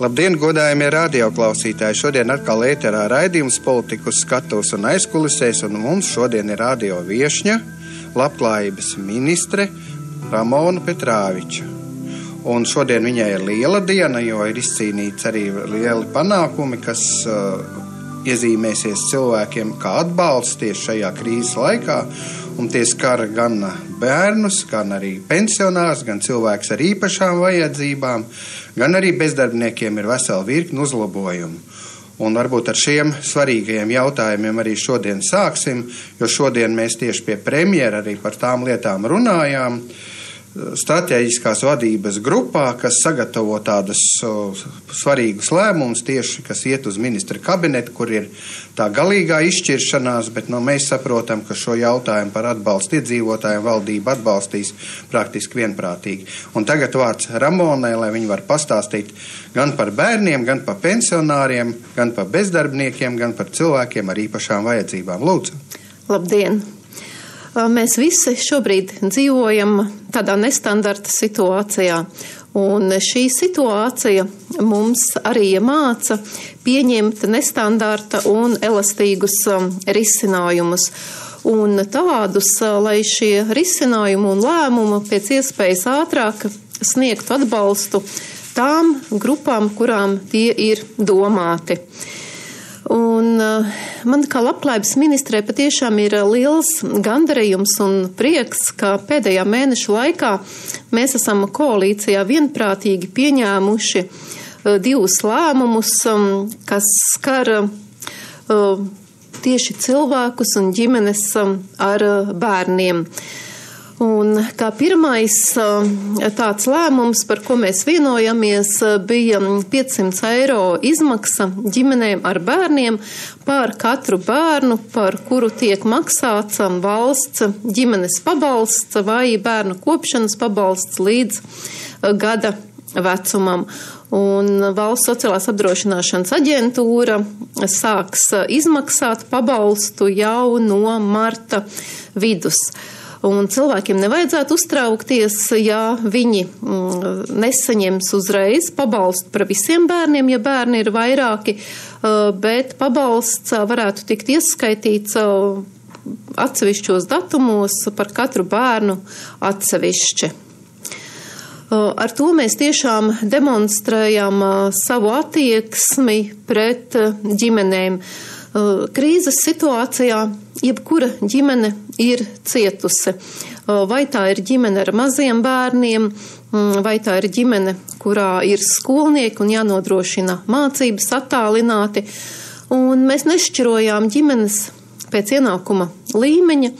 Labdien, godājumie radioklausītāji! Šodien atkal ēterā raidījums politikas skatos un aizkulisēs, un mums šodien ir radio viešņa, labklājības ministre Ramona Petrāviča. Un šodien viņai ir liela diena, jo ir izcīnīts arī lieli panākumi, kas uh, iezīmēsies cilvēkiem kā atbalsts tieši šajā krīzes laikā. Un tie skar gan bērnus, gan arī pensionārus, gan cilvēkus ar īpašām vajadzībām, gan arī bezdarbniekiem ir vesela virkni uzlabojumu. Un varbūt ar šiem svarīgajiem jautājumiem arī šodien sāksim, jo šodien mēs tieši pie premjera arī par tām lietām runājām. Uh, strateģiskās vadības grupā, kas sagatavo tādus svarīgus lēmumus, tieši kas iet uz ministra kabinetu, kur ir tā galīgā izšķiršanās, bet nu, mēs saprotam, ka šo jautājumu par atbalstu iedzīvotājiem valdība atbalstīs praktiski vienprātīgi. Un tagad vārds Ramonai, lai viņi var pastāstīt gan par bērniem, gan par pensionāriem, gan par bezdarbniekiem, gan par cilvēkiem ar īpašām vajadzībām. Lūdzu! Labdien! Mēs visi šobrīd dzīvojam tādā nestandarta situācijā. Un šī situācija mums arī māca pieņemt nestandarta un elastīgus risinājumus. Un tādus, lai šie risinājumi un lēmumi pēc iespējas ātrāk sniegtu atbalstu tām grupām, kurām tie ir domāti. Uh, man kā labklājības ministrē patiešām ir uh, liels gandarījums un prieks, ka pēdējā mēneša laikā mēs esam koalīcijā vienprātīgi pieņēmuši uh, divus lēmumus, um, kas skar tieši cilvēkus un ģimenes um, ar bērniem. Un kā pirmais tāds lēmums, par ko mēs vienojamies, bija 500 eiro izmaksa ģimenēm ar bērniem par katru bērnu, par kuru tiek maksāts valsts ģimenes pabalsts vai bērnu kopšanas pabalsts līdz gada vecumam. Un valsts sociālās apdrošināšanas aģentūra sāks izmaksāt pabalstu jau no marta vidus. Un cilvēkiem nevajadzētu uztraukties, ja viņi mm, nesaņems uzreiz pabalstu par visiem bērniem, ja bērni ir vairāki, bet pabalsts varētu tikt ieskaitīts atsevišķos datumos par katru bērnu atsevišķi. Ar to mēs tiešām demonstrējam savu attieksmi pret ģimenēm. Krīzes situācijā jebkura ģimene ir cietusi. Vai tā ir ģimene ar maziem bērniem, mm, vai tā ir ģimene, kurā ir skolnieki un jānodrošina mācības attālināti. Un mēs nešķirojām ģimenes pēc ienākuma līmeņa.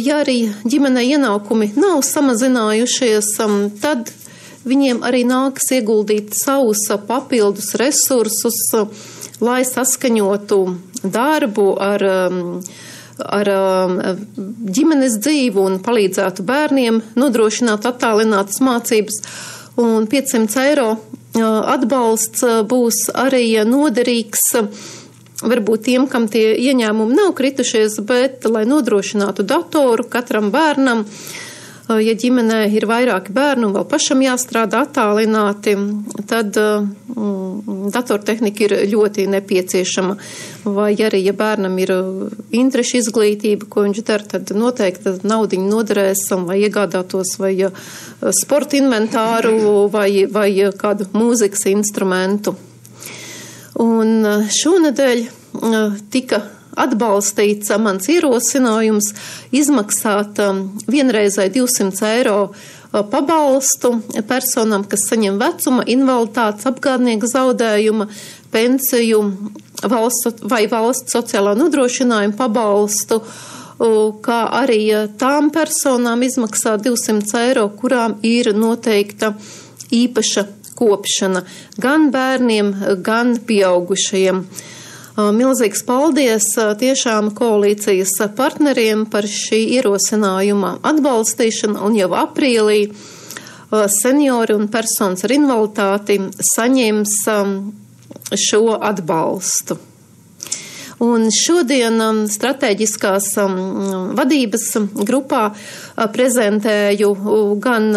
Ja arī ģimenei ienākumi nav samazinājušies, tad viņiem arī nākas ieguldīt savus papildus resursus, lai saskaņotu darbu ar, um, ar um, ģimenes dzīvu un palīdzētu bērniem nodrošināt attālinātas mācības. Un 500 eiro uh, atbalsts uh, būs arī noderīgs varbūt tiem, kam tie ieņēmumi nav kritušies, bet lai nodrošinātu datoru katram bērnam, uh, ja ģimenē ir vairāki bērni un vēl pašam jāstrādā attālināti, tad mm, datortehnika ir ļoti nepieciešama. Vai arī, ja bērnam ir interešu izglītība, ko viņš dara, tad noteikti naudiņu noderēs, lai iegādātos vai sporta inventāru vai, vai kādu mūzikas instrumentu. Un šonadēļ tika atbalstīts mans ierosinājums izmaksāt vienreizai 200 eiro uh, pabalstu personam, kas saņem vecuma, invaliditātes, apgādnieka zaudējuma, pensiju valsts vai valsts sociālā nodrošinājuma pabalstu, uh, kā arī uh, tām personām izmaksā 200 eiro, kurām ir noteikta īpaša kopšana gan bērniem, gan pieaugušajiem. Milzīgs paldies tiešām koalīcijas partneriem par šī ierosinājuma atbalstīšanu un jau aprīlī seniori un personas ar invaliditāti saņems šo atbalstu. Un šodien um, strateģiskās um, vadības grupā uh, prezentēju gan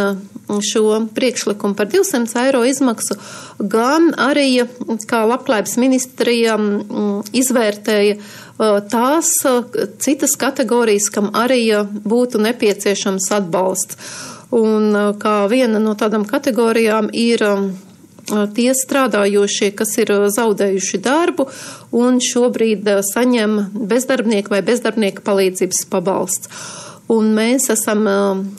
šo priekšlikumu par 200 eiro izmaksu, gan arī, kā labklājības ministrija izvērtēja tās citas kategorijas, kam arī būtu nepieciešams atbalsts. Un kā viena no tādām kategorijām ir tie strādājošie, kas ir zaudējuši darbu un šobrīd saņem bezdarbnieku vai bezdarbnieku palīdzības pabalsts. Un mēs esam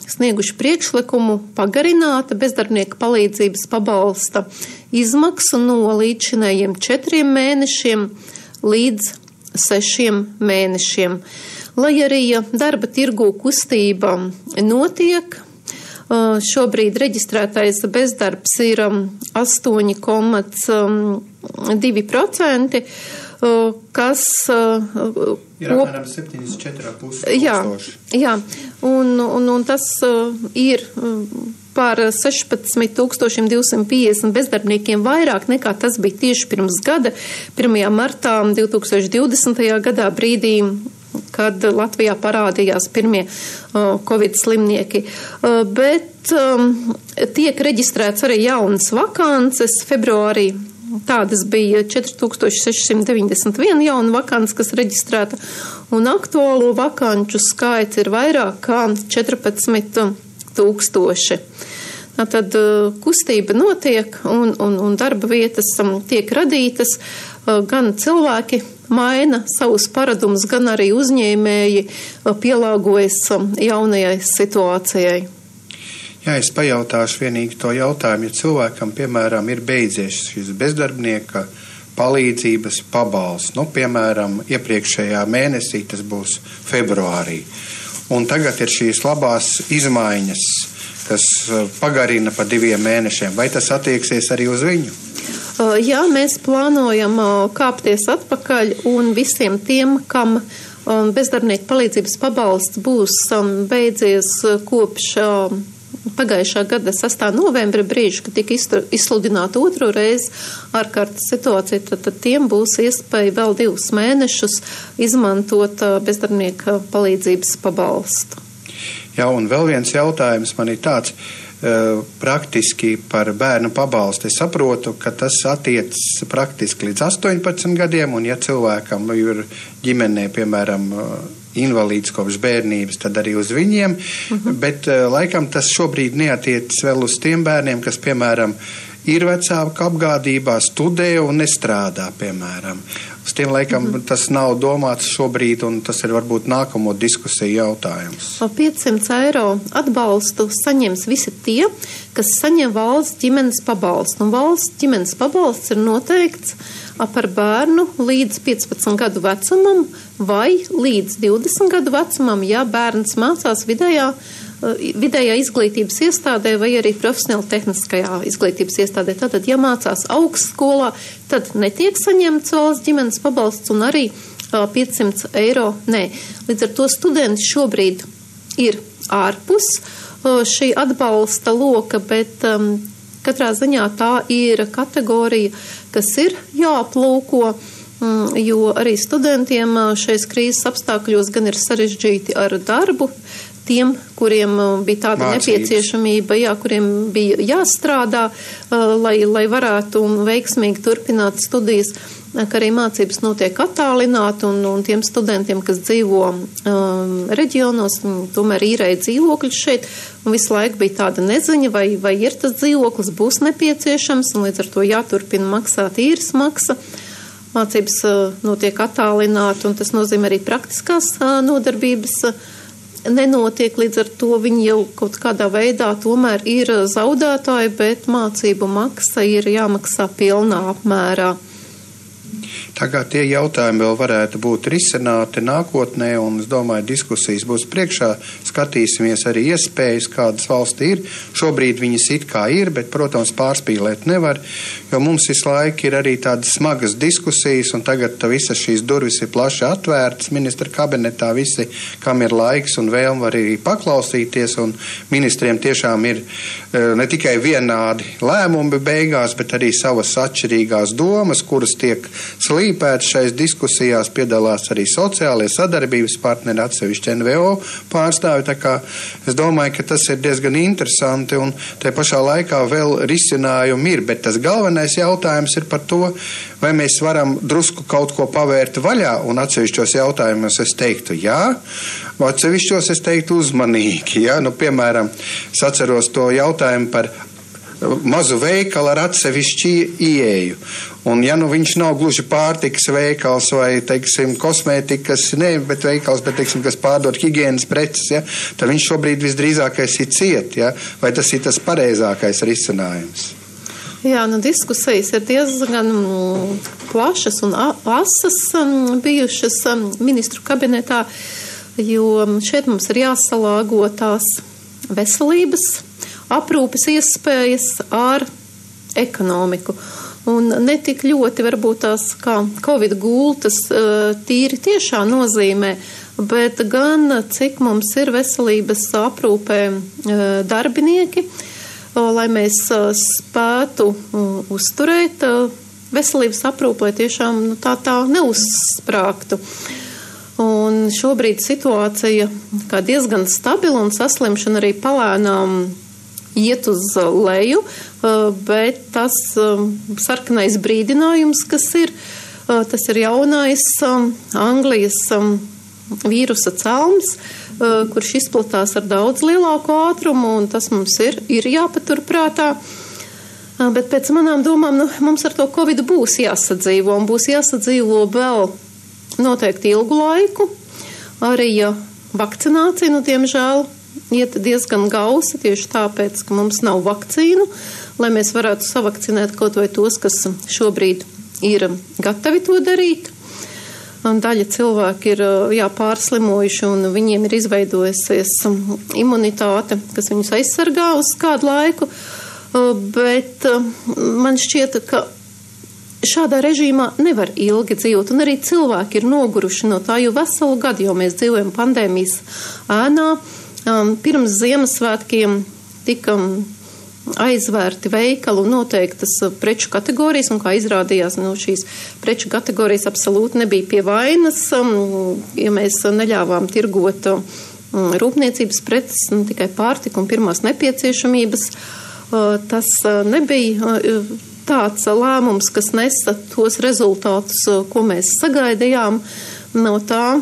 snieguši priekšlikumu pagarināt bezdarbnieku palīdzības pabalsta izmaksu no līdzinējiem četriem mēnešiem līdz sešiem mēnešiem. Lai arī darba tirgu kustība notiek, Šobrīd reģistrētais bezdarbs ir 8,2%, kas ir apmēram 74,5 jā, jā, un, un, un tas ir par 16,250 bezdarbniekiem vairāk nekā tas bija tieši pirms gada, 1. martā 2020. gadā brīdī kad Latvijā parādījās pirmie uh, Covid slimnieki. Uh, bet tiek reģistrēts arī jaunas vakances februārī. Tādas bija 4691 jauna vakants, kas reģistrēta, un aktuālo vakanču skaits ir vairāk kā 14 tūkstoši. Tad kustība notiek un, un, un darba vietas um, tiek radītas, gan cilvēki maina savus paradumus, gan arī uzņēmēji pielāgojas jaunajai situācijai. Jā, es pajautāšu vienīgi to jautājumu, ja cilvēkam, piemēram, ir beidzies šis bezdarbnieka palīdzības pabalsts, nu, piemēram, iepriekšējā mēnesī tas būs februārī, un tagad ir šīs labās izmaiņas, kas pagarina pa diviem mēnešiem, vai tas attieksies arī uz viņu? Jā, mēs plānojam kāpties atpakaļ un visiem tiem, kam bezdarbnieku palīdzības pabalsts būs beidzies kopš pagājušā gada 6. novembra brīža, kad tika izsludināta otro reizi ārkārtas situācija, tad, tad tiem būs iespēja vēl divus mēnešus izmantot bezdarbnieka palīdzības pabalstu. Jā, un vēl viens jautājums man ir tāds. Eh, praktiski par bērnu pabalstu. Es saprotu, ka tas attiecas praktiski līdz 18 gadiem, un ja cilvēkam ir ģimenē, piemēram, eh, invalīds kopš bērnības, tad arī uz viņiem, uh mhm. -huh. bet eh, laikam tas šobrīd neatiecas vēl uz tiem bērniem, kas, piemēram, ir vecāku apgādībā, studē un nestrādā, piemēram. Uz tiem laikam mm -hmm. tas nav domāts šobrīd, un tas ir varbūt nākamo diskusiju jautājums. 500 eiro atbalstu saņems visi tie, kas saņem valsts ģimenes pabalstu. Un valsts ģimenes pabalsts ir noteikts par bērnu līdz 15 gadu vecumam vai līdz 20 gadu vecumam, ja bērns mācās vidējā vidējā izglītības iestādē vai arī profesionāli tehniskajā izglītības iestādē. Tātad, ja mācās augstskolā, tad netiek saņemts valsts ģimenes pabalsts un arī 500 eh, eiro nē. Līdz ar to studenti šobrīd ir ārpus eh, šī atbalsta loka, bet um, katrā ziņā tā ir kategorija, kas ir jāaplūko. Mm, jo arī studentiem šais krīzes apstākļos gan ir sarežģīti ar darbu, tiem, kuriem uh, bija tāda Mācības. nepieciešamība, jā, kuriem bija jāstrādā, uh, lai, lai varētu veiksmīgi turpināt studijas, uh, ka arī mācības notiek attālināt, un, un tiem studentiem, kas dzīvo um, reģionos, tomēr īrēja dzīvokļus šeit, un visu laiku bija tāda neziņa, vai, vai ir tas dzīvoklis, būs nepieciešams, un līdz ar to jāturpina maksāt īres maksa. Mācības notiek attālināt, un tas nozīmē arī praktiskās nodarbības. Nenotiek, līdz ar to viņi jau kaut kādā veidā tomēr ir zaudētāji, bet mācību maksa ir jāmaksā pilnā apmērā. Tagad tie jautājumi vēl varētu būt risināti nākotnē, un es domāju, diskusijas būs priekšā. Skatīsimies arī iespējas, kādas valstī ir. Šobrīd viņas it kā ir, bet, protams, pārspīlēt nevar, jo mums visu laiku ir arī tādas smagas diskusijas, un tagad visas šīs durvis ir plaši atvērtas. Ministra kabinetā visi, kam ir laiks un vēlme, var arī paklausīties, un ministriem tiešām ir e, ne tikai vienādi lēmumi beigās, bet arī savas atšķirīgās domas, kuras tiek slīdētas klīpēts šais diskusijās, piedalās arī sociālie sadarbības partneri, atsevišķi NVO pārstāvi. Tā kā es domāju, ka tas ir diezgan interesanti un te pašā laikā vēl risinājumi ir, bet tas galvenais jautājums ir par to, vai mēs varam drusku kaut ko pavērt vaļā un atsevišķos jautājumos es teiktu jā, atsevišķos es teiktu uzmanīgi. Ja? Nu, piemēram, es atceros to jautājumu par mazu veikalu ar atsevišķu ieeju. Un, ja nu viņš nav gluži pārtikas veikals vai, teiksim, kosmētikas, ne, bet veikals, bet, teiksim, kas pārdod higienas preces, ja, tad viņš šobrīd visdrīzākais ir ciet, ja, vai tas ir tas pareizākais risinājums? Jā, nu, diskusijas ir diezgan mm, plašas un asas mm, bijušas mm, ministru kabinetā, jo šeit mums ir jāsalāgo tās veselības aprūpes iespējas ar ekonomiku. Un ne tik ļoti varbūt tās kā Covid gultas eh, tīri tiešā nozīmē, bet gan cik mums ir veselības aprūpē eh, darbinieki, lai mēs eh, spētu uzturēt veselības aprūpē tiešām nu, tā tā neuzsprāgtu. Un šobrīd situācija kā diezgan stabila un saslimšana arī palēnām iet uz leju, uh, bet tas um, sarkanais brīdinājums, kas ir, uh, tas ir jaunais um, Anglijas um, vīrusa uh, kurš izplatās ar daudz lielāku ātrumu, un tas mums ir, ir jāpaturprātā. Bet pēc manām domām, nu, mums ar to covid būs jāsadzīvo, un būs jāsadzīvo vēl noteikti ilgu laiku. Arī vakcinācija, nu, diemžēl, iet diezgan gausi tieši tāpēc, ka mums nav vakcīnu, lai mēs varētu savakcinēt kaut vai tos, kas šobrīd ir gatavi to darīt. Daļa cilvēki ir jā, pārslimojuši un viņiem ir izveidojusies imunitāte, kas viņus aizsargā uz kādu laiku. Bet man šķiet, ka šādā režīmā nevar ilgi dzīvot, un arī cilvēki ir noguruši no tā, jo veselu gadu jau mēs dzīvojam pandēmijas ēnā. Um, pirms Ziemassvētkiem tika aizvērti veikali un noteiktas uh, preču kategorijas, un kā izrādījās, nu, šīs preču kategorijas absolūti nebija pie vainas, um, ja mēs neļāvām tirgot um, rūpniecības preces, ne tikai pārtika un pirmās nepieciešamības. Uh, tas uh, nebija tāds lēmums, kas nesa tos rezultātus, ko mēs sagaidījām no tā.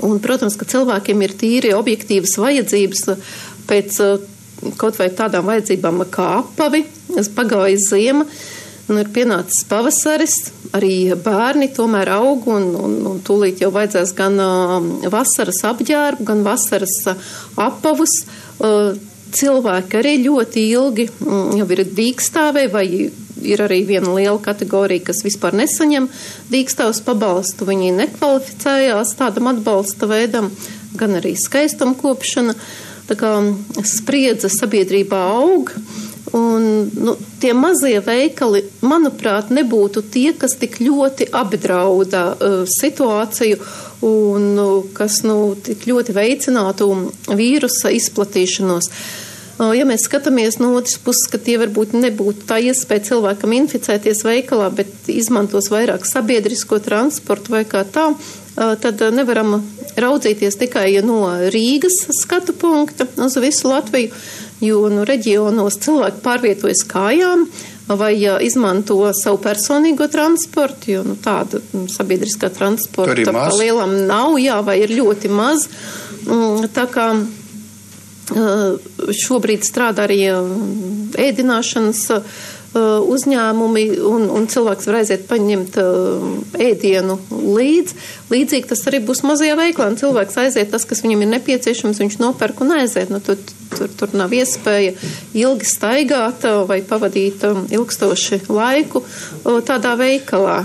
Un, protams, ka cilvēkiem ir tīri objektīvas vajadzības pēc uh, kaut vai tādām vajadzībām kā apavi, pagāja ziema, un ir pienācis pavasaris, arī bērni tomēr aug, un, un, un tūlīt jau vajadzēs gan uh, vasaras apģērbu, gan vasaras uh, apavus. Uh, cilvēki arī ļoti ilgi mm, jau ir dīkstāvē vai ir arī viena liela kategorija, kas vispār nesaņem dīkstāvus pabalstu. Viņi nekvalificējās tādam atbalsta veidam, gan arī skaistuma kopšana. Tā kā spriedze sabiedrībā aug. Un, nu, tie mazie veikali, manuprāt, nebūtu tie, kas tik ļoti apdrauda uh, situāciju un uh, kas nu, tik ļoti veicinātu vīrusa izplatīšanos. Uh, Ja mēs skatāmies no otras puses, ka tie varbūt nebūtu tā iespēja cilvēkam inficēties veikalā, bet izmantos vairāk sabiedrisko transportu vai kā tā, tad nevaram raudzīties tikai no Rīgas skatu punkta uz visu Latviju, jo nu, reģionos cilvēki pārvietojas kājām vai izmanto savu personīgo transportu, jo nu, tāda nu, sabiedriskā transporta pa lielam nav, jā, vai ir ļoti maz. Mm, tā kā Šobrīd strādā arī ēdināšanas uzņēmumi, un, un cilvēks var aiziet paņemt ēdienu līdzi. Līdzīgi tas arī būs mazajā veiklā, un cilvēks aiziet tas, kas viņam ir nepieciešams, viņš nopērk un aiziet. Nu, tur, tur, tur nav iespēja ilgi staigāt vai pavadīt ilgstoši laiku tādā veikalā.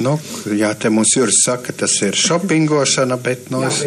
Nu, jā, te mums Juris saka, tas ir šopingošana, bet no. Nu, es...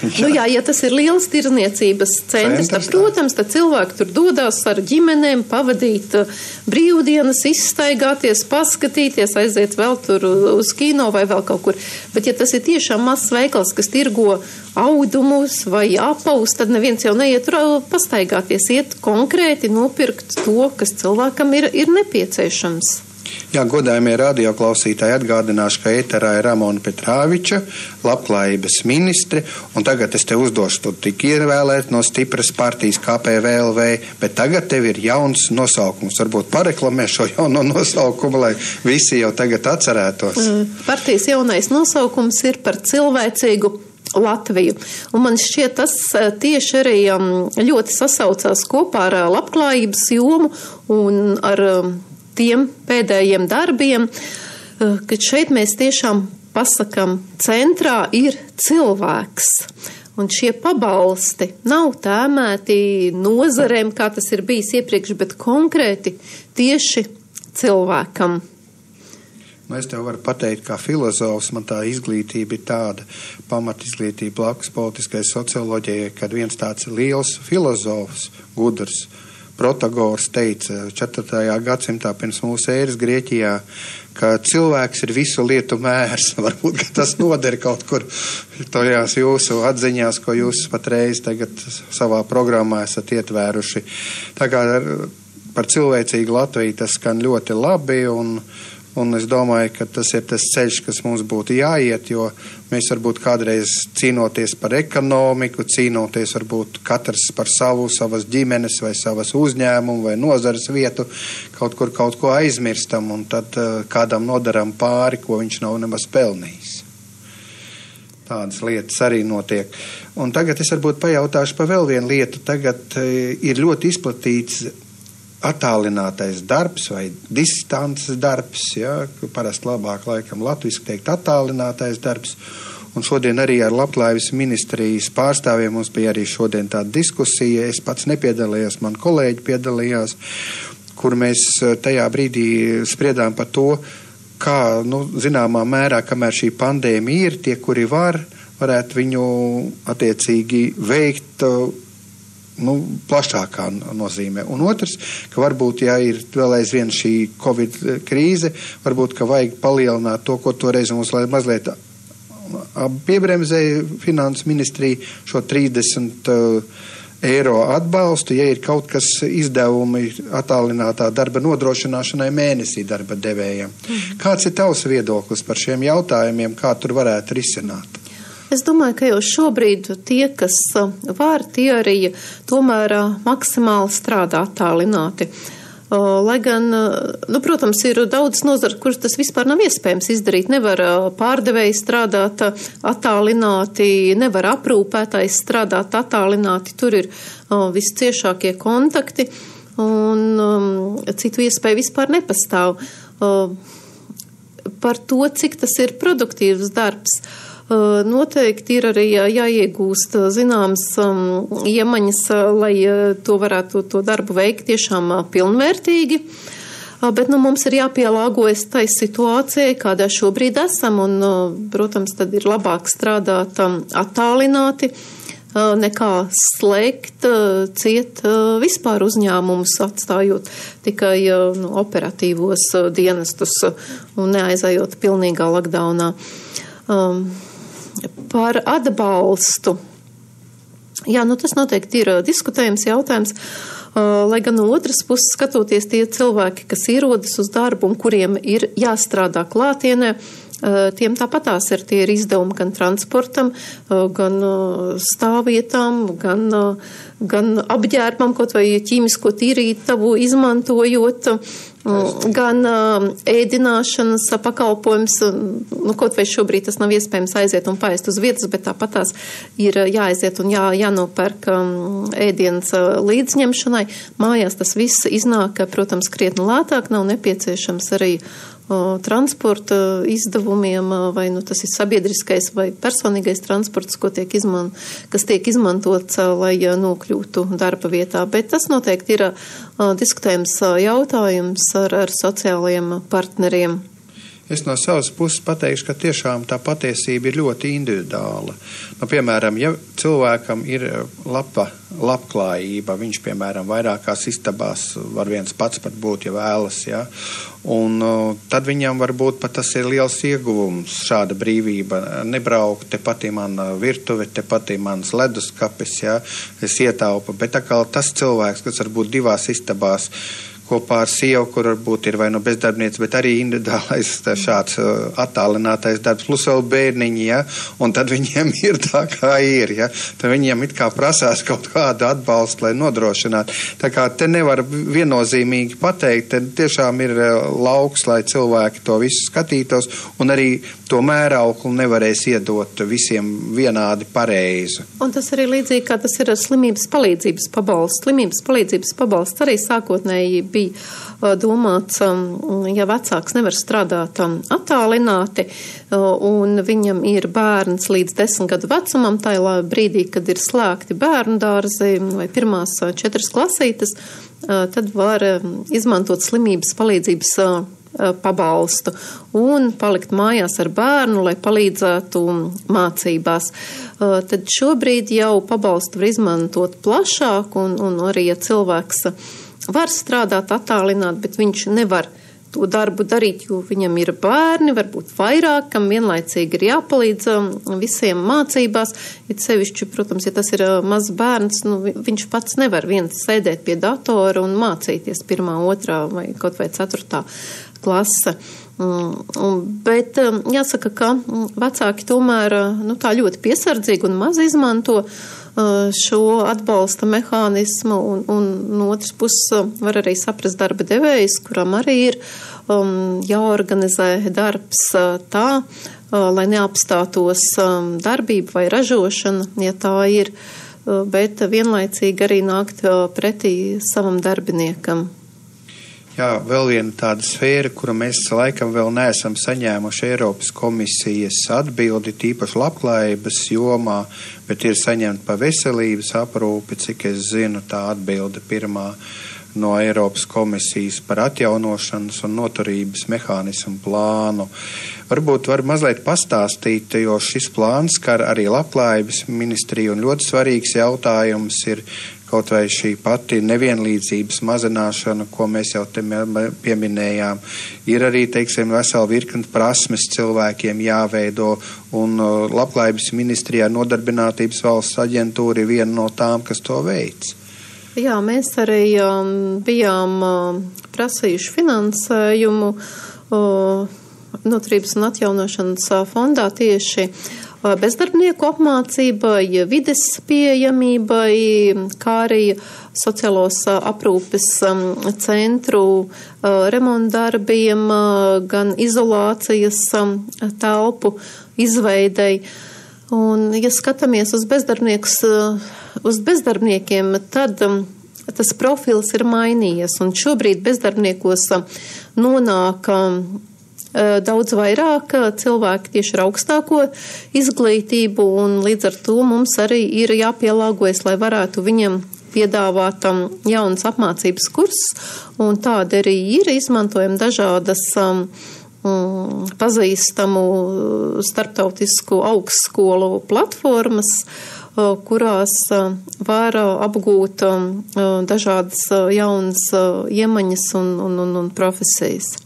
Jā. Nu, jā, ja tas ir liels tirzniecības centrs, tad, protams, tad cilvēki tur dodas ar ģimenēm, pavadīt uh, brīvdienas, izstaigāties, paskatīties, aiziet vēl tur uz kino vai vēl kaut kur. Bet, ja tas ir tiešām mazs veikals, kas tirgo audumus vai apaus, tad neviens jau neiet tur uh, pastaigāties, iet konkrēti nopirkt to, kas cilvēkam ir, ir nepieciešams. Jā, godājumie radioklausītāji atgādināšu, ka ēterā ir Ramona Petrāviča, labklājības ministre, un tagad es te uzdošu, tu tik ievēlēt no stipras partijas KPVLV, bet tagad tev ir jauns nosaukums. Varbūt pareklamē šo jauno nosaukumu, lai visi jau tagad atcerētos. Mm, partijas jaunais nosaukums ir par cilvēcīgu Latviju. Un man šķiet, tas eh, tieši arī um, ļoti sasaucās kopā ar uh, labklājības jomu un ar um, tiem pēdējiem darbiem, eh, kad šeit mēs tiešām pasakam, centrā ir cilvēks. Un šie pabalsti nav tēmēti nozarēm, kā tas ir bijis iepriekš, bet konkrēti tieši cilvēkam. Nu, es tev varu pateikt, kā filozofs, man tā izglītība ir tāda pamatizglītība blakus politiskai socioloģijai, kad viens tāds liels filozofs, gudrs, Protagors teica 4. gadsimtā pirms mūsu ēras Grieķijā, ka cilvēks ir visu lietu mērs. Varbūt tas noder kaut kur tajās jūsu atziņās, ko jūs patreiz savā programmā esat ietvēruši. Tā kā par cilvēcīgu Latviju tas skan ļoti labi un, Un es domāju, ka tas ir tas ceļš, kas mums būtu jāiet, jo mēs varbūt kādreiz cīnoties par ekonomiku, cīnoties varbūt katrs par savu, savas ģimenes vai savas uzņēmumu vai nozares vietu, kaut kur kaut ko aizmirstam un tad uh, kādam nodaram pāri, ko viņš nav nemaz pelnījis. Tādas lietas arī notiek. Un tagad es varbūt pajautāšu par vēl vienu lietu. Tagad uh, ir ļoti izplatīts attālinātais darbs vai distances darbs, ja, parasti labāk laikam latviski teikt attālinātais darbs. Un šodien arī ar Labklājības ministrijas pārstāvjiem mums bija arī tāda diskusija. Es pats nepiedalījos, man kolēģi piedalījās, kur mēs eh, tajā brīdī spriedām par to, kā, nu, zināmā mērā, kamēr šī pandēmija ir, tie, kuri var, varētu viņu attiecīgi veikt nu, plašākā nozīmē. Un otrs, ka varbūt, ja ir vēl aizvien šī Covid krīze, varbūt, ka vajag palielināt to, ko toreiz mums mazliet piebremzēja finanses ministrija šo 30 uh, eiro atbalstu, ja ir kaut kas izdevumi attālinātā darba nodrošināšanai mēnesī darba devējiem. Mhm. Kāds ir tavs viedoklis par šiem jautājumiem, kā tur varētu risināt? Es domāju, ka jau šobrīd tie, kas uh, var, tie arī tomēr uh, maksimāli strādā attālināti. Uh, lai gan, nu, protams, ir daudz nozara, kuras tas vispār nav iespējams izdarīt. Nevar pārdevēji strādāt attālināti, nevar aprūpētājs strādāt attālināti. Tur ir visciešākie kontakti un um, citu iespēju vispār nepastāv. Par to, cik tas ir produktīvs darbs. Uh, Noteikti ir arī jāiegūst zināmas iemaņas, lai to varētu to darbu veikt tiešām pilnvērtīgi. Bet nu, mums ir jāpielāgojas tai situācijai, kādā šobrīd esam, un, protams, tad ir labāk strādāt attālināti nekā slēgt, ciet vispār uzņēmumus, atstājot tikai nu, operatīvos dienestus un neaizējot pilnīgā lockdownā. Um, par atbalstu. Jā, nu tas noteikti ir uh, diskutējums jautājums. Uh, lai gan no otras puses skatoties tie cilvēki, kas ierodas uz darbu un kuriem ir jāstrādā klātienē, uh, tiem tāpatās ir tie ir izdevumi gan transportam, gan stāvvietām, gan, gan apģērbam, kaut vai ķīmisko tīrītavu izmantojot. Mm, gan uh, ēdināšanas pakalpojums, nu, kaut vai šobrīd tas nav iespējams aiziet un paēst uz vietas, bet tāpat tās ir jāaiziet un jā, jānopērk um, ēdienas uh, līdzņemšanai. Mājās tas viss iznāk, protams, krietni lētāk, nav nepieciešams arī transporta izdevumiem, vai nu, tas ir sabiedriskais vai personīgais transports, tiek izman, kas tiek izmantots, lai nokļūtu darba vietā. Bet tas noteikti ir diskutējums jautājums ar, ar sociālajiem partneriem. Es no savas puses pateikšu, ka tiešām tā patiesība ir ļoti individuāla. Nu, piemēram, ja cilvēkam ir lapa, labklājība, viņš, piemēram, vairākās istabās var viens pats pat būt, ja vēlas, ja, un uh, tad viņam varbūt pat tas ir liels ieguvums, šāda brīvība, nebraukt, te pati man virtuve, te pati mans leduskapis, ja, es ietaupu, bet kā tas cilvēks, kas varbūt divās istabās, kopā ar sievu, kur varbūt ir vai nu no bezdarbnieks, bet arī individuālais šāds uh, attālinātais darbs, plus vēl bērniņi, ja, un tad viņiem ir tā, kā ir, ja, tad viņiem it kā prasās kaut kādu atbalstu, lai nodrošinātu. Tā kā te nevar viennozīmīgi pateikt, te tiešām ir uh, lauks, lai cilvēki to visu skatītos, un arī to mērauklu nevarēs iedot visiem vienādi pareizi. Un tas arī līdzīgi kā tas ir slimības palīdzības pabalsts. Slimības palīdzības pabalsts arī sākotnēji bija uh, domāts, ja vecāks nevar strādāt attālināti un viņam ir bērns līdz desmit gadu vecumam, tajā brīdī, kad ir slēgti bērnu dārzi vai pirmās četras klasītes, tad var izmantot slimības palīdzības pabalstu un palikt mājās ar bērnu, lai palīdzētu mācībās. Tad šobrīd jau pabalstu var izmantot plašāk un, un arī, ja cilvēks var strādāt attālināt, bet viņš nevar to darbu darīt, jo viņam ir bērni, varbūt vairāk, kam vienlaicīgi ir jāpalīdz visiem mācībās. It sevišķi, protams, ja tas ir mazs bērns, nu, viņš pats nevar viens sēdēt pie datora un mācīties pirmā, otrā vai kaut vai ceturtā klase. Mm, bet um, jāsaka, ka mm, vecāki tomēr uh, nu, tā ļoti piesardzīgi un maz izmanto uh, šo atbalsta mehānismu, un, un no otras puses var arī saprast darba devējs, kuram arī ir um, jāorganizē darbs tā, lai neapstātos um, darbība vai ražošana, ja tā ir, bet vienlaicīgi arī nākt pretī savam darbiniekam. Jā, vēl viena tāda sfēra, kuru mēs laikam vēl neesam saņēmuši Eiropas komisijas atbildi, tīpaši labklājības jomā, bet ir saņemta pa veselības aprūpi, cik es zinu, tā atbilde pirmā no Eiropas komisijas par atjaunošanas un noturības mehānismu plānu. Varbūt var mazliet pastāstīt, jo šis plāns skar arī labklājības ministriju un ļoti svarīgs jautājums ir kaut vai šī pati nevienlīdzības mazināšana, ko mēs jau te pieminējām, ir arī, teiksim, vesela virkni prasmes cilvēkiem jāveido, un uh, Labklājības ministrijā nodarbinātības valsts aģentūra ir viena no tām, kas to veids. Jā, mēs arī um, bijām uh, prasījuši finansējumu uh, noturības un atjaunošanas uh, fondā tieši uh, bezdarbnieku apmācībai, vides pieejamībai, kā arī sociālos aprūpes centru remontdarbiem, gan izolācijas telpu izveidei. Un, ja skatāmies uz, uz bezdarbniekiem, tad tas profils ir mainījies, un šobrīd bezdarbniekos nonāk daudz vairāk cilvēki tieši ar augstāko izglītību, un līdz ar to mums arī ir jāpielāgojas, lai varētu viņiem piedāvāt um, jaunas apmācības kursus, un tāda arī ir, izmantojam dažādas um, um, pazīstamu starptautisku augstskolu platformas, kurās uh, var apgūt um, dažādas jaunas iemaņas un, un, un, un profesijas.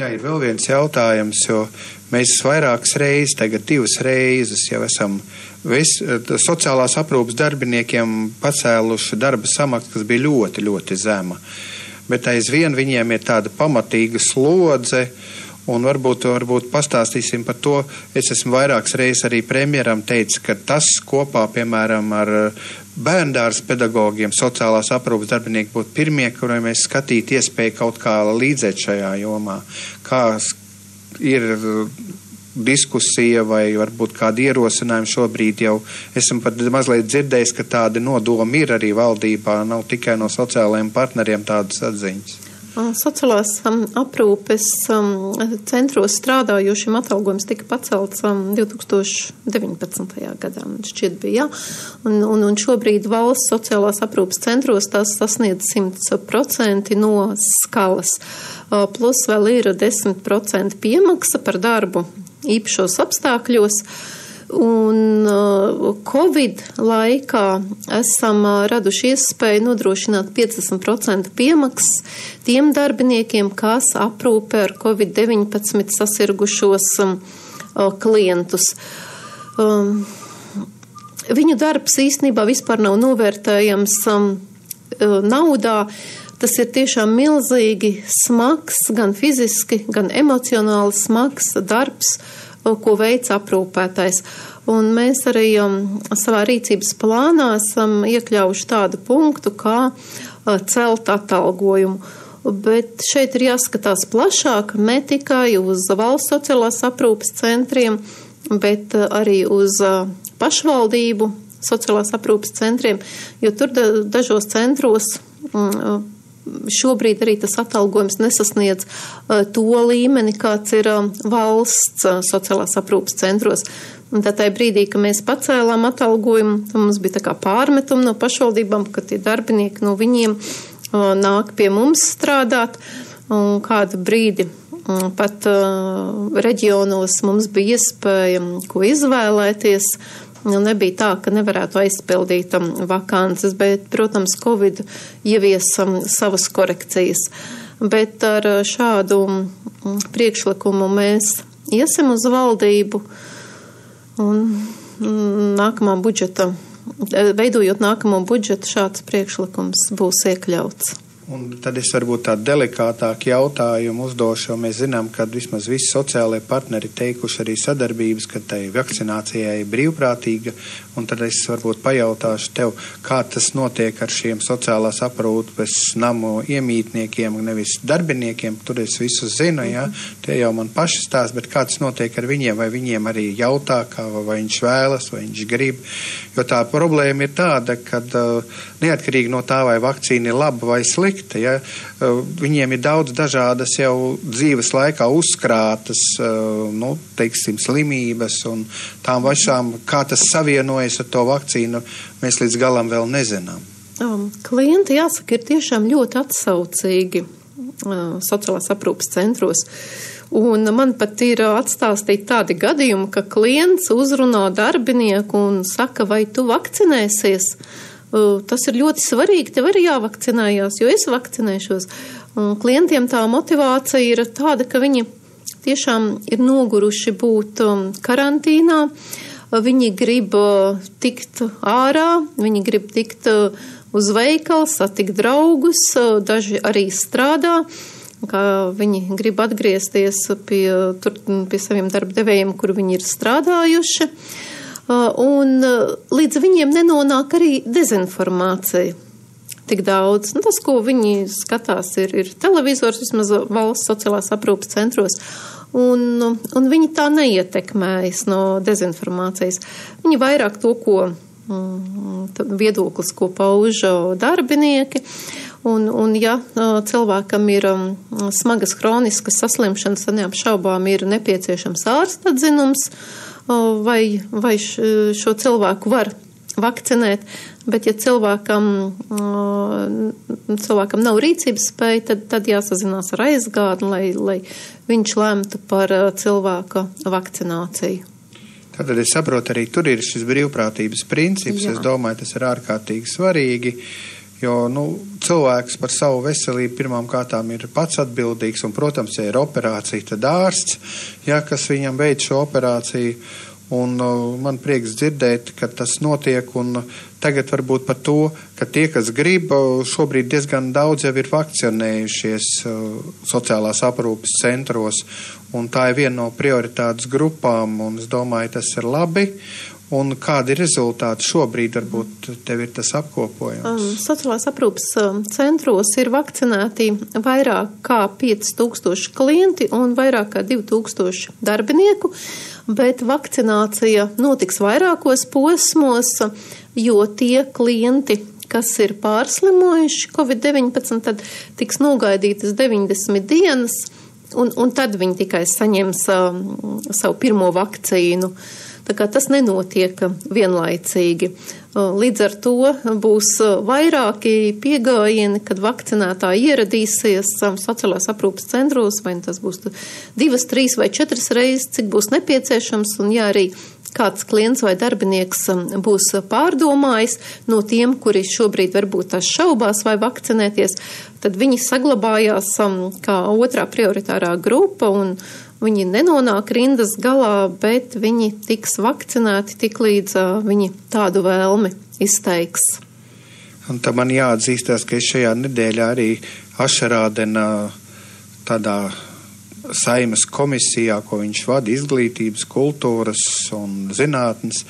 Jā, ir vēl viens jautājums, jo mēs vairākas reizes, tagad divas reizes jau esam vis, sociālās aprūpas darbiniekiem pacēluši darba samaksu, kas bija ļoti, ļoti zema. Bet aizvien viņiem ir tāda pamatīga slodze. Un varbūt, varbūt pastāstīsim par to. Es esmu vairākas reizes arī premjeram teicis, ka tas kopā, piemēram, ar bērndārs pedagogiem, sociālās aprūpas darbinieki būtu pirmie, kuriem mēs skatītu iespēju kaut kā līdzēt šajā jomā. Kā ir diskusija vai varbūt kādi ierosinājumi šobrīd jau esam pat mazliet dzirdējis, ka tādi nodomi ir arī valdībā, nav tikai no sociālajiem partneriem tādas atziņas. Sociālās aprūpes centros strādājošiem atalgojums tika pacelts 2019. gadā, šķiet bija, jā. Un, un, un šobrīd valsts sociālās aprūpes centros tas sasniedz 100% no skalas. Plus vēl ir 10% piemaksa par darbu īpašos apstākļos. Un uh, Covid laikā esam uh, raduši iespēju nodrošināt 50% piemaksas tiem darbiniekiem, kas aprūpē ar Covid-19 sasirgušos um, uh, klientus. Um, viņu darbs īstenībā vispār nav novērtējams um, naudā. Tas ir tiešām milzīgi smags, gan fiziski, gan emocionāli smags darbs, ko veids aprūpētais. Un mēs arī um, savā rīcības plānā esam iekļaujuši tādu punktu, kā uh, celt atalgojumu. Bet šeit ir jāskatās plašāk, ne tikai uz valsts sociālās aprūpas centriem, bet uh, arī uz uh, pašvaldību sociālās aprūpas centriem, jo tur dažos centros um, šobrīd arī tas atalgojums nesasniedz uh, to līmeni, kāds ir uh, valsts uh, sociālās aprūpas centros. Un tā tajā brīdī, kad mēs pacēlām atalgojumu, mums bija tā kā pārmetumi no pašvaldībām, ka tie darbinieki no viņiem uh, nāk pie mums strādāt. Un kādu brīdi um, pat reģionos mums bija iespēja ko izvēlēties. Nu, nebija tā, ka nevarētu aizpildīt um, vakances, bet, protams, Covid ieviesam savas korekcijas. Bet ar uh, šādu um, priekšlikumu mēs iesim uz valdību un mm, nākamā budžeta, veidojot nākamo budžetu, šāds priekšlikums būs iekļauts. Un tad es varbūt tādu delikātāku jautājumu uzdošu, mēs zinām, ka vismaz visi sociālai partneri teikuši arī sadarbības, ka tai vakcinācijai ir brīvprātīga. Un tad es varbūt pajautāšu tev, kā tas notiek ar šiem sociālās aprūpes namu iemītniekiem, nevis darbiniekiem. Tur es visu zinu, jā, tie jau man paši stāst, bet kā tas notiek ar viņiem, vai viņiem arī jautā, kā, vai viņš vēlas, vai viņš grib. Jo tā problēma ir tāda, ka uh, neatkarīgi no tā, vai vakcīna ir laba vai slikta. Ja? Eh, viņiem ir daudz dažādas jau dzīves laikā uzkrātas, eh, nu, teiksim, slimības un tām pašām, kā tas savienojas ar to vakcīnu, mēs līdz galam vēl nezinām. Um, klienti, jāsaka, ir tiešām ļoti atsaucīgi uh, sociālās aprūpas centros. Un man pat ir atstāstīti tādi gadījumi, ka klients uzrunā darbinieku un saka, vai tu vakcinēsies? Uh, Tas ir ļoti svarīgi, tev arī jāvakcinējās, jo es vakcinēšos. Un klientiem tā motivācija ir tāda, ka viņi tiešām ir noguruši būt um, karantīnā, viņi grib uh, tikt ārā, viņi grib tikt uh, uz veikalu, satikt draugus, uh, daži arī strādā ka viņi grib atgriezties pie, tur, pie saviem darbdevējiem, kur viņi ir strādājuši. Uh, un līdz viņiem nenonāk arī dezinformācija tik daudz. Nu, tas, ko viņi skatās, ir, ir televizors, vismaz valsts sociālās aprūpas centros. Un, un viņi tā neietekmējas no dezinformācijas. Viņi vairāk to, ko mm, viedoklis, ko pauž darbinieki. Un, un ja cilvēkam ir smagas hroniskas saslimšanas, tad neapšaubām ir nepieciešams ārsta atzinums vai, vai šo cilvēku var vakcinēt, bet ja cilvēkam, cilvēkam nav rīcības spēja, tad, tad jāsazinās ar aizgādni, lai, lai viņš lemtu par cilvēka vakcināciju. Tātad es saprotu, arī tur ir šis brīvprātības princips. Jā. Es domāju, tas ir ārkārtīgi svarīgi. Uh, Jo nu, cilvēks par savu veselību pirmām kārtām ir pats atbildīgs, un, protams, ja ir operācija, tad ārsts, ja, kas viņam veids šo operāciju. Un uh, man prieks dzirdēt, ka tas notiek, un uh, tagad varbūt par to, ka tie, kas grib, uh, šobrīd diezgan daudz jau ir vakcinējušies uh, sociālās aprūpes centros, tā ir viena no prioritātes grupām, un es domāju, tas ir labi. Un kādi ir rezultāti šobrīd, varbūt tev ir tas apkopojums? Um, sociālās aprūpas centros ir vakcinēti vairāk kā 5000 klienti un vairāk kā 2000 darbinieku, bet vakcinācija notiks vairākos posmos, jo tie klienti, kas ir pārslimojuši Covid-19, tad tiks nogaidītas 90 dienas, un, un tad viņi tikai saņems uh, savu pirmo vakcīnu. Tā kā tas nenotiek vienlaicīgi. Līdz ar to būs vairāki piegājieni, kad vakcinētāji ieradīsies sociālās aprūpas centros, vai tas būs divas, trīs vai četras reizes, cik būs nepieciešams, un ja arī kāds klients vai darbinieks um, būs pārdomājis no tiem, kuri šobrīd varbūt tās šaubās vai vakcinēties, tad viņi saglabājās um, kā otrā prioritārā grupa un viņi nenonāk rindas galā, bet viņi tiks vakcinēti tik līdz uh, viņi tādu vēlmi izteiks. Un tam man jāatzīstās, ka es šajā nedēļā arī Ašarādena tādā saimas komisijā, ko viņš vada izglītības, kultūras un zinātnes,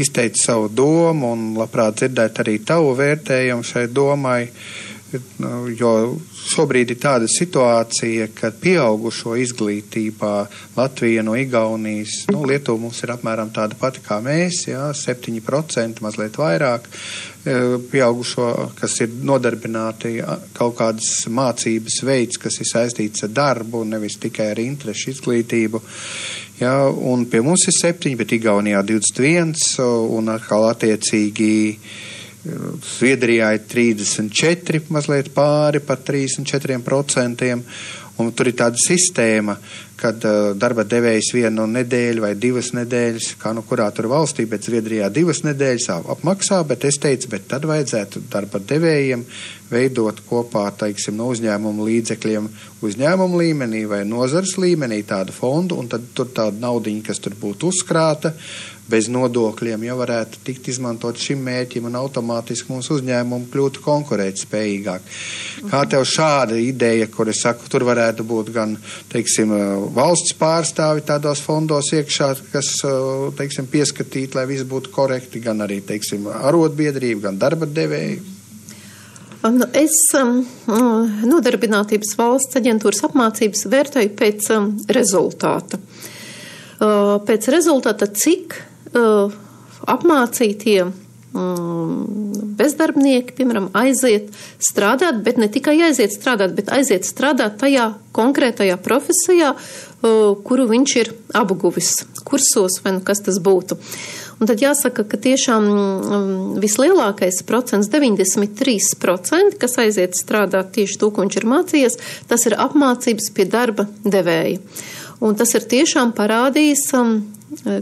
izteica savu domu un labprāt dzirdēt arī tavu vērtējumu šai domai. Nu, jo šobrīd ir tāda situācija, ka pieaugušo izglītībā Latvija no Igaunijas, nu, Lietuva mums ir apmēram tāda pati kā mēs, jā, 7%, mazliet vairāk e, pieaugušo, kas ir nodarbināti kaut kādas mācības veids, kas ir saistīts ar darbu, nevis tikai ar interešu izglītību. Jā, un pie mums ir 7, bet Igaunijā 21 un atkal attiecīgi Zviedrijā ir 34, mazliet pāri par 34%. Un tur ir tāda sistēma, kad uh, darba devējs vienu nedēļu vai divas nedēļas, kā nu kurā tur valstī, bet Zviedrijā divas nedēļas apmaksā, bet es teicu, bet tad vajadzētu darba devējiem veidot kopā, teiksim, no uzņēmumu līdzekļiem uzņēmumu līmenī vai nozars līmenī tādu fondu, un tad tur tāda naudiņa, kas tur būtu uzkrāta, bez nodokļiem, ja varētu tikt izmantot šim mērķim un automātiski mūsu uzņēmumi kļūtu konkurētspējīgāk. Kā tev šāda ideja, kur es saku, tur varētu būt gan, teiksim, valsts pārstāvi tādos fondos iekšā, kas, teiksim, pieskatīt, lai viss būtu korekti, gan arī, teiksim, arotbiedrība, gan darba devēji? Nu, es um, nodarbinātības valsts aģentūras apmācības vērtēju pēc um, rezultāta. Uh, pēc rezultāta, cik uh, apmācītie um, bezdarbnieki, piemēram, aiziet strādāt, bet ne tikai aiziet strādāt, bet aiziet strādāt tajā konkrētajā profesijā, uh, kuru viņš ir apguvis kursos, vai nu kas tas būtu. Un tad jāsaka, ka tiešām um, vislielākais procents, 93%, kas aiziet strādāt tieši to, ko viņš ir mācījies, tas ir apmācības pie darba devēja. Un tas ir tiešām parādījis, um,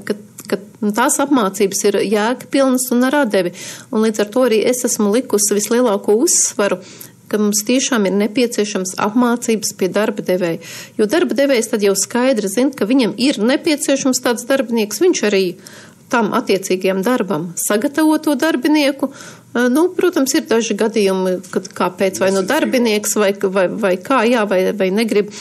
ka ka tās apmācības ir jēgpilnas un ar atdevi. Un līdz ar to arī es esmu likusi vislielāko uzsvaru ka mums tiešām ir nepieciešams apmācības pie darba devēja. Jo darba devējs tad jau skaidri zina, ka viņam ir nepieciešams tāds darbinieks, viņš arī tam attiecīgajam darbam sagatavo to darbinieku. Nu, protams, ir daži gadījumi, kad kāpēc vai nu darbinieks vai, vai, vai kā, jā, vai, vai negrib,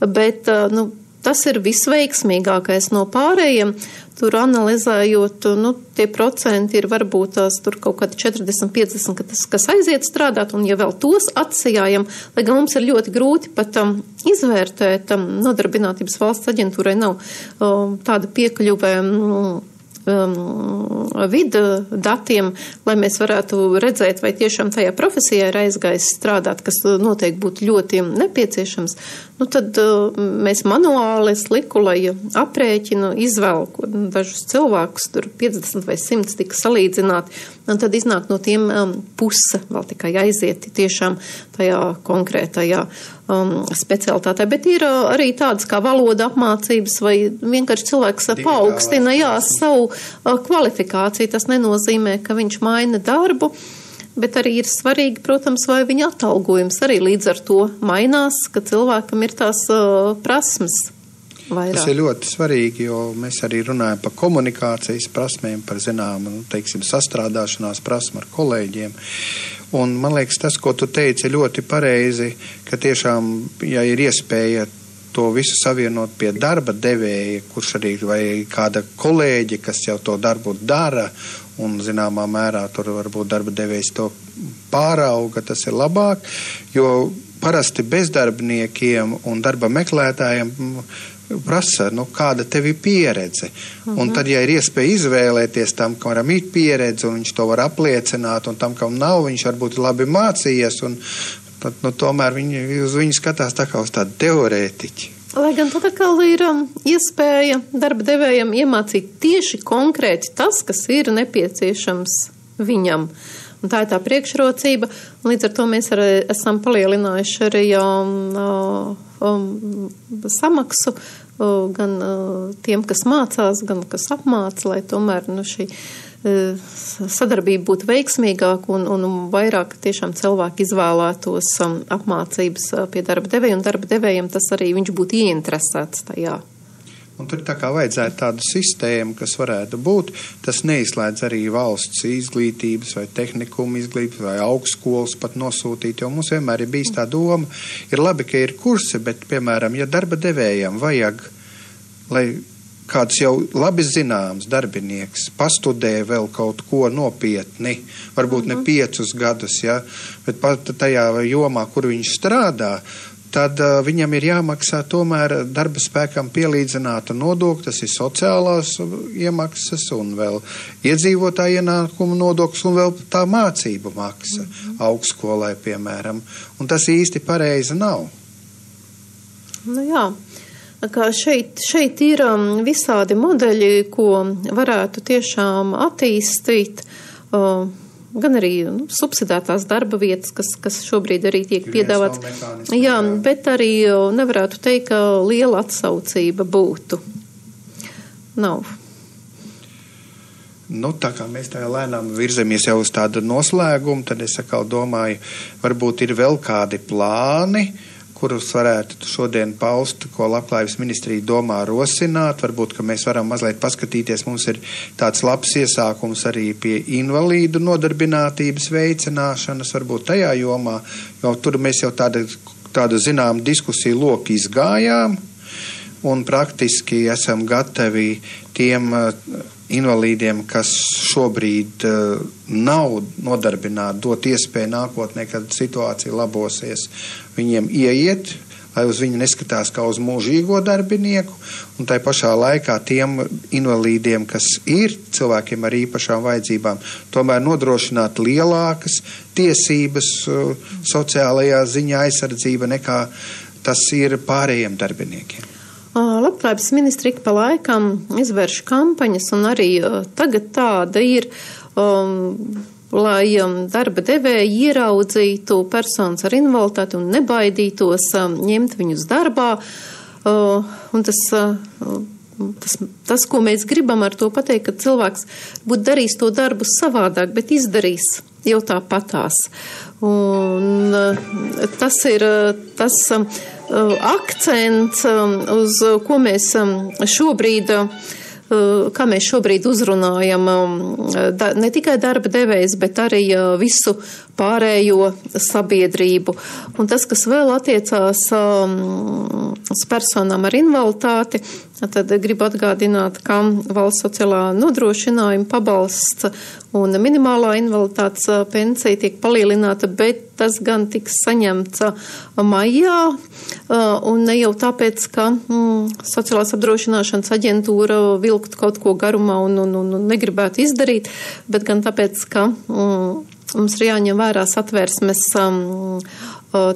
bet, nu, tas ir visveiksmīgākais no pārējiem. Tur analizējot, nu, tie procenti ir varbūt tās tur kaut kādi 40, 50, kas, kas aiziet strādāt, un ja vēl tos atsijājam, lai gan mums ir ļoti grūti pat um, izvērtēt, um, nodarbinātības valsts aģentūrai nav um, tāda piekļuve. Um, um, vidu datiem, lai mēs varētu redzēt, vai tiešām tajā profesijā ir aizgājis strādāt, kas noteikti būtu ļoti nepieciešams, nu tad uh, mēs manuāli sliku, lai aprēķinu, izvēlu dažus cilvēkus, tur 50 vai 100 tika salīdzināti, un tad iznāk no tiem um, puse vēl tikai aizieti tiešām tajā konkrētajā um, specialitātē, bet ir uh, arī tādas kā valoda apmācības vai vienkārši cilvēks paaugstina, jā, savu uh, kvalifikāciju. Tas nenozīmē, ka viņš maina darbu. Bet arī ir svarīgi, protams, vai viņa atalgojums arī līdz ar to mainās, ka cilvēkam ir tās uh, prasmes. Vairāk. Tas ir ļoti svarīgi, jo mēs arī runājam par komunikācijas prasmēm, par zināmu, nu, teiksim, sastrādāšanās prasmu ar kolēģiem. Un man liekas, tas, ko tu teici, ir ļoti pareizi, ka tiešām, ja ir iespēja to visu savienot pie darba devēja, kurš arī vai kāda kolēģi, kas jau to darbu dara, un zināmā mērā tur varbūt darba devējs to pārauga, tas ir labāk, jo parasti bezdarbniekiem un darba meklētājiem prasa, nu, kāda tev ir pieredze. Uh -huh. Un tad, ja ir iespēja izvēlēties tam, kam ir pieredze, un viņš to var apliecināt, un tam, kam nav, viņš varbūt labi mācījies, un tad, nu, tomēr viņi uz viņu skatās tā kā uz tādu teorētiķu. Lai gan tad atkal ir um, iespēja darba devējam iemācīt tieši konkrēti tas, kas ir nepieciešams viņam. Un tā ir tā priekšrocība, līdz ar to mēs arī esam palielinājuši arī um, um, samaksu uh, gan uh, tiem, kas mācās, gan kas apmāca, lai tomēr nu, šī uh, sadarbība būtu veiksmīgāka un, un vairāk tiešām cilvēki izvēlētos um, apmācības uh, pie darba devēja, un darba devējiem tas arī viņš būtu ieinteresēts tajā. Un tur tā kā vajadzētu tādu sistēmu, kas varētu būt, tas neizslēdz arī valsts izglītības vai tehnikumu izglītības vai augstskolas pat nosūtīt, jo mums vienmēr ir bijis tā doma, ir labi, ka ir kursi, bet, piemēram, ja darba devējam vajag, lai kāds jau labi zināms darbinieks pastudē vēl kaut ko nopietni, varbūt ne mhm. piecus gadus, ja, bet pat tajā jomā, kur viņš strādā, tad uh, viņam ir jāmaksā tomēr darba spēkam pielīdzināta nodokļa, tas ir sociālās iemaksas un vēl iedzīvotāja ienākuma nodoklis un vēl tā mācību maksa mm -hmm. augstskolai, piemēram. Un tas īsti pareizi nav. Nu jā. Kā šeit, šeit ir um, visādi modeļi, ko varētu tiešām attīstīt. Uh, gan arī nu, subsidētās darba vietas, kas, kas šobrīd arī tiek piedāvāts. Jā, bet arī nevarētu teikt, ka liela atsaucība būtu. Nav. Nu, tā kā mēs tā lēnām virzamies jau uz tādu noslēgumu, tad es atkal domāju, varbūt ir vēl kādi plāni, uh, kurus varētu šodien paust, ko Labklājības ministrija domā rosināt. Varbūt, ka mēs varam mazliet paskatīties. Mums ir tāds labs iesākums arī pie invalīdu nodarbinātības veicināšanas, varbūt tajā jomā, jo tur mēs jau tādu, tādu zinām diskusiju loku izgājām un praktiski esam gatavi tiem uh, invalīdiem, kas šobrīd uh, nav nodarbināti, dot iespēju nākotnē, kad situācija labosies, viņiem ieiet, lai uz viņu neskatās kā uz mūžīgo darbinieku, un tai pašā laikā tiem invalīdiem, kas ir cilvēkiem ar īpašām vajadzībām, tomēr nodrošināt lielākas tiesības uh, sociālajā ziņā aizsardzība nekā tas ir pārējiem darbiniekiem. Labklājības ministri ik pa laikam izvērš kampaņas, un arī tagad tāda ir. Um, lai um, darba devēji ieraudzītu personas ar invaliditāti un nebaidītos um, ņemt viņus darbā. Uh, un tas, uh, tas, tas, ko mēs gribam ar to pateikt, ka cilvēks būtu darījis to darbu savādāk, bet izdarīs jau tāpatās. Un uh, tas ir tas. Um, Uh, akcents, uz ko mēs šobrīd uh, kā mēs šobrīd uzrunājam um, da, ne tikai darba devējs, bet arī uh, visu pārējo sabiedrību. Un tas, kas vēl attiecās um, uz personām ar invaliditāti, tad gribu atgādināt, ka valsts sociālā nodrošinājuma pabalsts un minimālā invaliditātes pensija tiek palielināta, bet tas gan tiks saņemts maijā, un ne jau tāpēc, ka mm, sociālās apdrošināšanas aģentūra vilktu kaut ko garumā un, un, un, un negribētu izdarīt, bet gan tāpēc, ka mm, mums ir jāņem vērā satversmes um,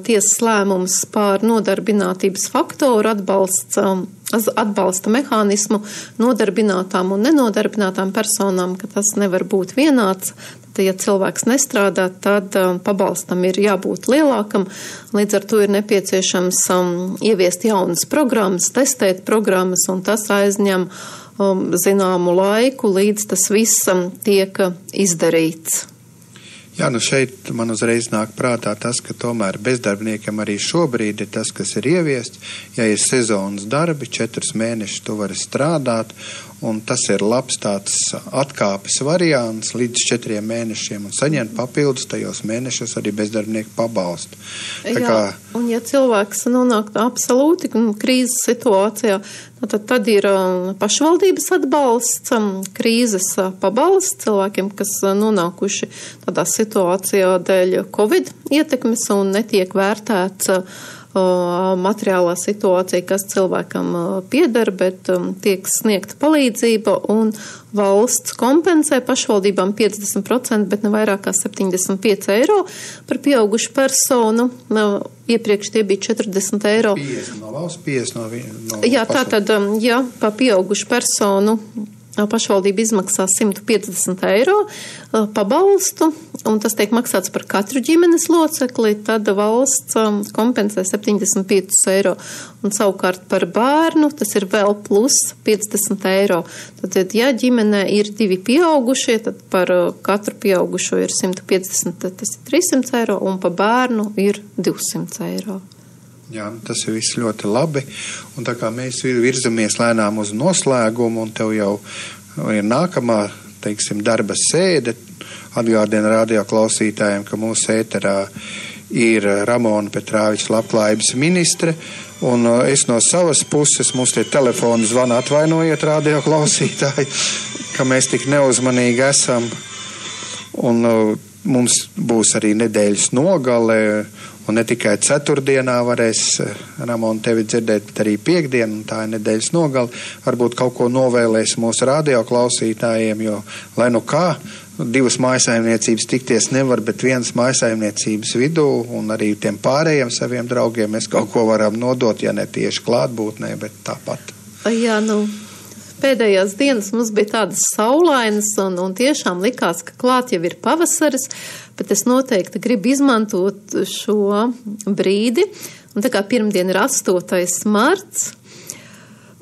tiesas lēmums pār nodarbinātības faktoru atbalsts, um, atbalsta mehānismu nodarbinātām un nenodarbinātām personām, ka tas nevar būt vienāds. Tad, ja cilvēks nestrādā, tad um, pabalstam ir jābūt lielākam. Līdz ar to ir nepieciešams um, ieviest jaunas programmas, testēt programmas, un tas aizņem um, zināmu laiku, līdz tas visam tiek izdarīts. Jā, nu šeit man uzreiz nāk prātā tas, ka tomēr bezdarbniekam arī šobrīd ir tas, kas ir ieviests. Ja ir sezonas darbi, četrus mēnešus tu vari strādāt, un tas ir labs tāds atkāpes variants līdz četriem mēnešiem un saņemt papildus tajos mēnešos arī bezdarbnieku pabalstu. Tā Jā, kā... un ja cilvēks nonāk absolūti krīzes situācijā, nu, tad, tad ir um, pašvaldības atbalsts, um, krīzes uh, pabalsts cilvēkiem, kas uh, nonākuši tādā situācijā dēļ Covid ietekmes un netiek vērtēts uh, materiālā situācija, kas cilvēkam pieder, bet tiek sniegta palīdzība un valsts kompensē pašvaldībām 50%, bet ne vairāk kā 75 eiro par pieaugušu personu. Iepriekš tie bija 40 eiro. 50 no valsts, 50 no, no Jā, tā tad, jā, pa pieaugušu personu pašvaldība izmaksā 150 eiro pabalstu, un tas tiek maksāts par katru ģimenes locekli, tad valsts kompensē 75 eiro. Un savukārt par bērnu tas ir vēl plus 50 eiro. Tad, ja ģimenē ir divi pieaugušie, tad par katru pieaugušo ir 150, tad tas ir 300 eiro, un par bērnu ir 200 eiro. Jā, tas ir viss ļoti labi. Un tā kā mēs virzamies lēnām uz noslēgumu, un tev jau ir nākamā, teiksim, darba sēde, atgādina radio klausītājiem, ka mūsu ēterā ir Ramona Petrāviča labklājības ministre. Un uh, es no savas puses, mums tie telefoni zvana atvainojiet radio klausītāji, ka mēs tik neuzmanīgi esam. Un uh, mums būs arī nedēļas nogale Un ne tikai ceturtdienā varēs Ramona tevi dzirdēt, bet arī piekdien, un tā ir nedēļas nogali. Varbūt kaut ko novēlēs mūsu radio klausītājiem, jo, lai nu kā, divas mājasaimniecības tikties nevar, bet vienas mājasaimniecības vidū un arī tiem pārējiem saviem draugiem mēs kaut ko varam nodot, ja ne tieši klātbūtnē, bet tāpat. Jā, nu, pēdējās dienas mums bija tādas saulainas, un, un tiešām likās, ka klāt jau ir pavasaris, bet es noteikti gribu izmantot šo brīdi. Un tā kā pirmdien ir 8. marts,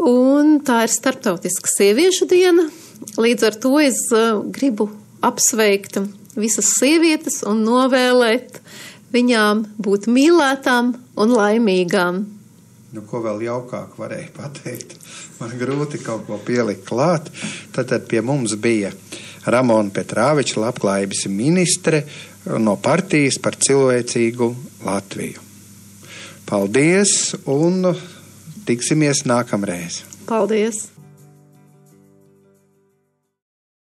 un tā ir starptautiska sieviešu diena, līdz ar to es uh, gribu apsveikt visas sievietes un novēlēt viņām būt mīlētām un laimīgām. Nu, ko vēl jaukāk varēja pateikt? Man grūti kaut ko pielikt klāt. Tad, tad pie mums bija Ramona Petrāviča, labklājības ministre no partijas par cilvēcīgu Latviju. Paldies un tiksimies nākamreiz! Paldies!